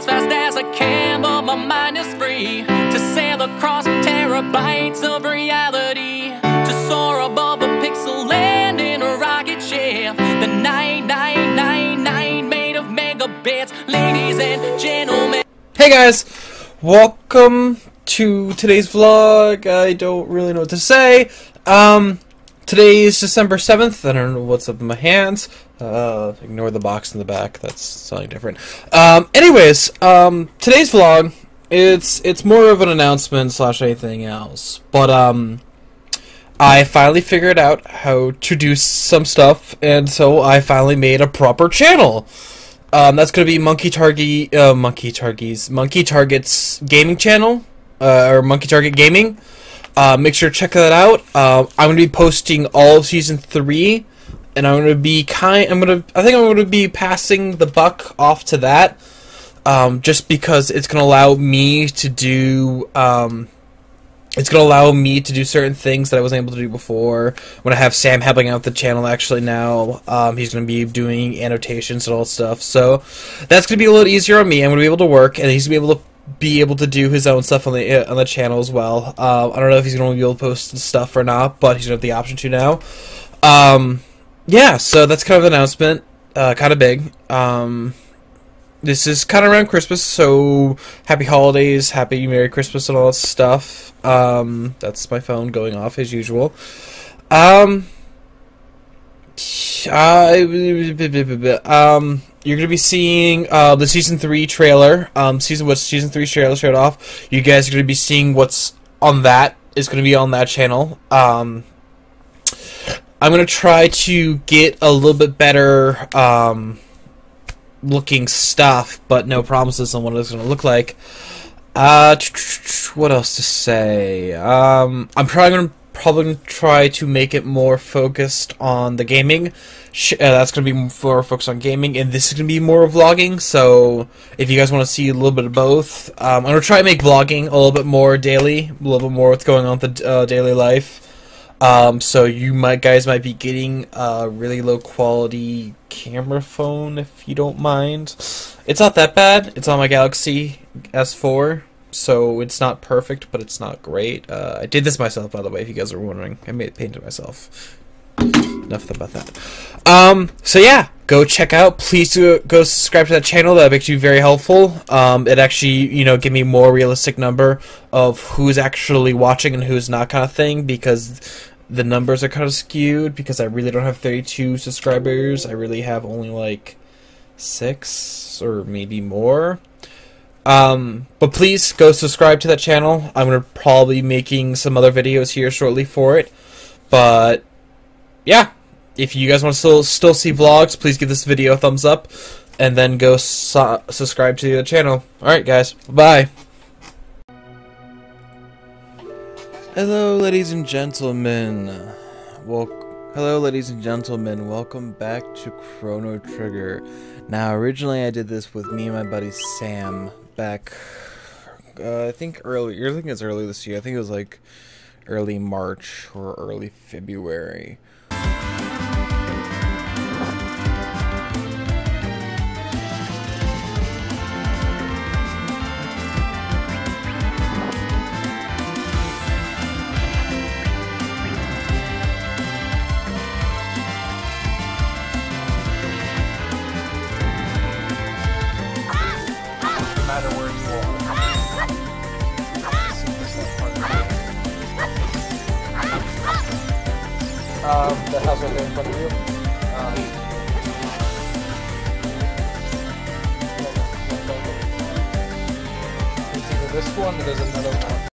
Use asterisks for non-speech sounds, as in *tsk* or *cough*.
as fast as I can, but my mind is free to sail across terabytes of reality, to soar above a pixel land in a rocket ship. The 9999 made of megabits, ladies and gentlemen. Hey guys, welcome to today's vlog. I don't really know what to say. Um, today is December 7th. I don't know what's up in my hands. Uh, ignore the box in the back. That's something different. Um, anyways, um, today's vlog, it's, it's more of an announcement slash anything else. But, um, I finally figured out how to do some stuff, and so I finally made a proper channel. Um, that's gonna be Monkey Target, uh, Monkey Target's, Monkey Target's gaming channel, uh, or Monkey Target Gaming. Uh, make sure to check that out. Uh, I'm gonna be posting all of season three, and I'm gonna be kind. I'm gonna. I think I'm gonna be passing the buck off to that, um, just because it's gonna allow me to do. Um, it's going to allow me to do certain things that I wasn't able to do before. When I have Sam helping out the channel, actually now um, he's going to be doing annotations and all stuff. So that's going to be a little easier on me. I'm to be able to work, and he's to be able to be able to do his own stuff on the on the channel as well. Uh, I don't know if he's going to be able to post stuff or not, but he's going to have the option to now. Um, yeah, so that's kind of an announcement. Uh, kind of big. Um, this is kind of around Christmas, so happy holidays, happy Merry Christmas, and all that stuff. Um, that's my phone going off as usual. Um, uh, um, you're gonna be seeing uh, the season three trailer. Um, season what season three trailer showed off. You guys are gonna be seeing what's on that. Is gonna be on that channel. Um, I'm gonna try to get a little bit better. Um looking stuff, but no promises on what it's going to look like. Uh, *tsk* what else to say? Um, I'm probably going to probably try to make it more focused on the gaming. Uh, that's going to be more focused on gaming, and this is going to be more vlogging. So if you guys want to see a little bit of both, um, I'm going to try to make vlogging a little bit more daily, a little bit more what's going on with the uh, daily life. Um, so you might guys might be getting a really low quality camera phone if you don't mind. It's not that bad. It's on my Galaxy S4, so it's not perfect, but it's not great. Uh, I did this myself, by the way, if you guys are wondering. I made painted myself. Enough about that. Um, so yeah, go check out. Please do go subscribe to that channel. That makes you very helpful. Um, it actually, you know, give me more realistic number of who's actually watching and who's not, kind of thing. Because the numbers are kind of skewed because I really don't have 32 subscribers. I really have only like six or maybe more. Um, but please go subscribe to that channel. I'm gonna probably be making some other videos here shortly for it. But yeah, if you guys want to still still see vlogs, please give this video a thumbs up, and then go su subscribe to the channel. All right, guys, bye. Hello, ladies and gentlemen. Well, hello, ladies and gentlemen. Welcome back to Chrono Trigger. Now, originally, I did this with me and my buddy Sam back. Uh, I think early. I think it's early this year. I think it was like early March or early February. Um, house right there in front of you. Um, this one there's another one.